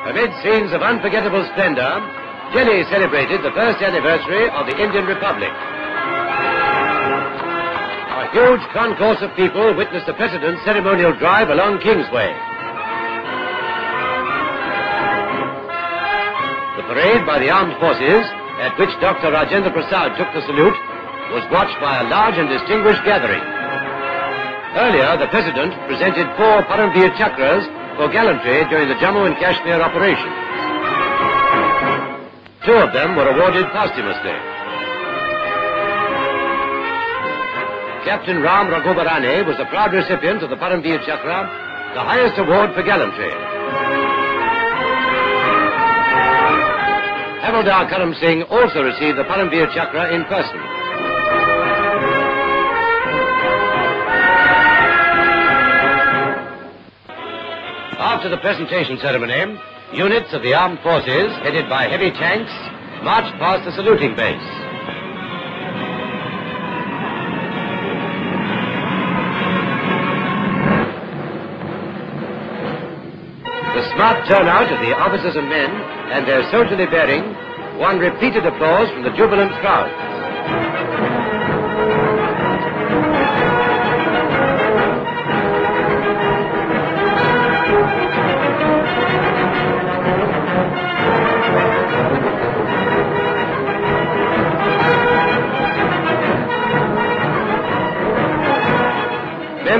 Amid scenes of unforgettable splendor, Delhi celebrated the first anniversary of the Indian Republic. A huge concourse of people witnessed the President's ceremonial drive along Kingsway. The parade by the armed forces, at which Dr. Rajendra Prasad took the salute, was watched by a large and distinguished gathering. Earlier, the President presented four Param Vir Chakras for gallantry during the Jammu and Kashmir operation. Two of them were awarded posthumously. Captain Ram Raghoba Rane was the proud recipient of the Param Vir Chakra, the highest award for gallantry. Havildar Karam Singh also received the Param Vir Chakra in person. After the presentation ceremony, units of the armed forces, headed by heavy tanks, marched past the saluting base. The smart turnout of the officers and men and their soldierly bearing won repeated applause from the jubilant crowd.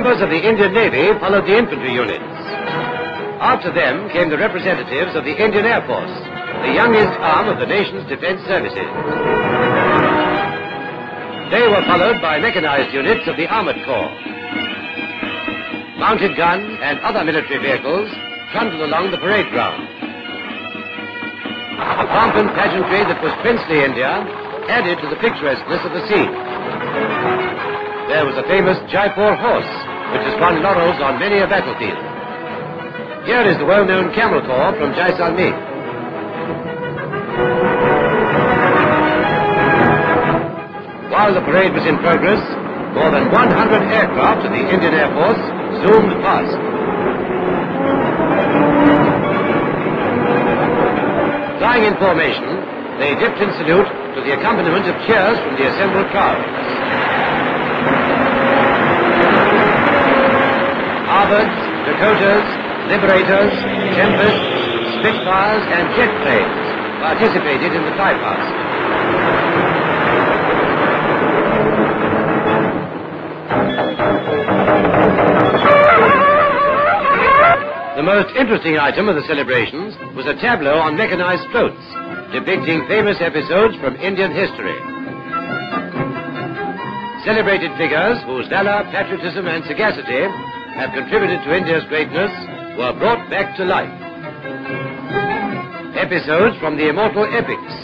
Members of the Indian Navy followed the infantry units. After them came the representatives of the Indian Air Force, the youngest arm of the nation's defense services. They were followed by mechanized units of the Armored Corps. Mounted guns and other military vehicles trundled along the parade ground. A pomp and pageantry that was princely India added to the picturesqueness of the scene. There was a famous Jaipur horse, which has won laurels on many a battlefield. Here is the well-known camel corps from Jaisalmer. While the parade was in progress, more than 100 aircraft of the Indian Air Force zoomed past. Flying in formation, they dipped in salute to the accompaniment of cheers from the assembled crowds. Harvards, Dakotas, Liberators, Tempests, Spitfires, and jet planes participated in the flypast. The most interesting item of the celebrations was a tableau on mechanized floats, depicting famous episodes from Indian history. Celebrated figures whose valor, patriotism, and sagacity have contributed to India's greatness were brought back to life. Episodes from the immortal epics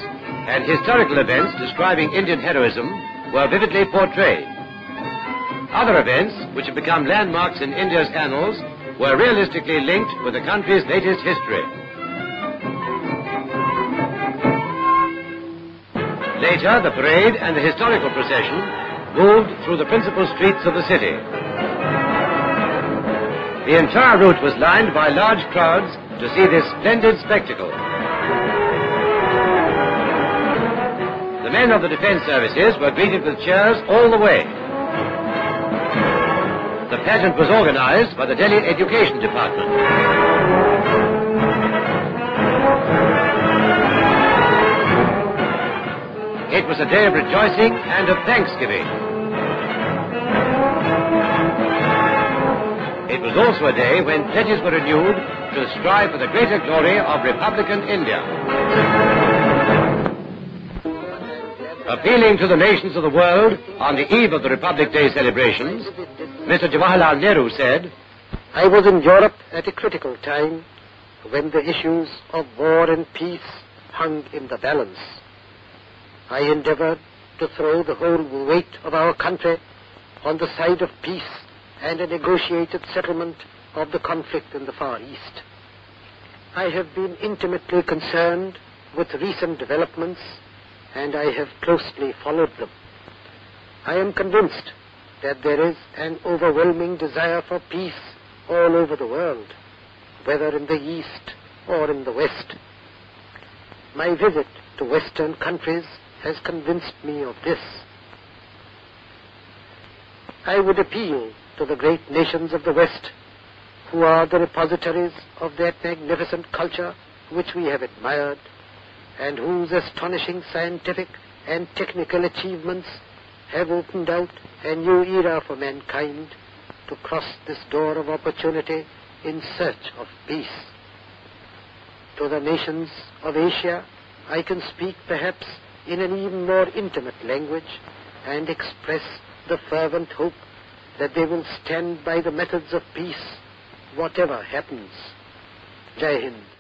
and historical events describing Indian heroism were vividly portrayed. Other events, which have become landmarks in India's annals, were realistically linked with the country's latest history. Later, the parade and the historical procession moved through the principal streets of the city. The entire route was lined by large crowds to see this splendid spectacle. The men of the defense services were greeted with cheers all the way. The pageant was organized by the Delhi Education Department. It was a day of rejoicing and of thanksgiving. Was also a day when pledges were renewed to strive for the greater glory of Republican India. Appealing to the nations of the world on the eve of the Republic Day celebrations, Mr. Jawaharlal Nehru said, I was in Europe at a critical time when the issues of war and peace hung in the balance. I endeavored to throw the whole weight of our country on the side of peace and a negotiated settlement of the conflict in the Far East. I have been intimately concerned with recent developments and I have closely followed them. I am convinced that there is an overwhelming desire for peace all over the world, whether in the East or in the West. My visit to Western countries has convinced me of this. I would appeal to the great nations of the West, who are the repositories of that magnificent culture which we have admired, and whose astonishing scientific and technical achievements have opened out a new era for mankind to cross this door of opportunity in search of peace. To the nations of Asia, I can speak perhaps in an even more intimate language and express the fervent hope that they will stand by the methods of peace, whatever happens. Jai Hind.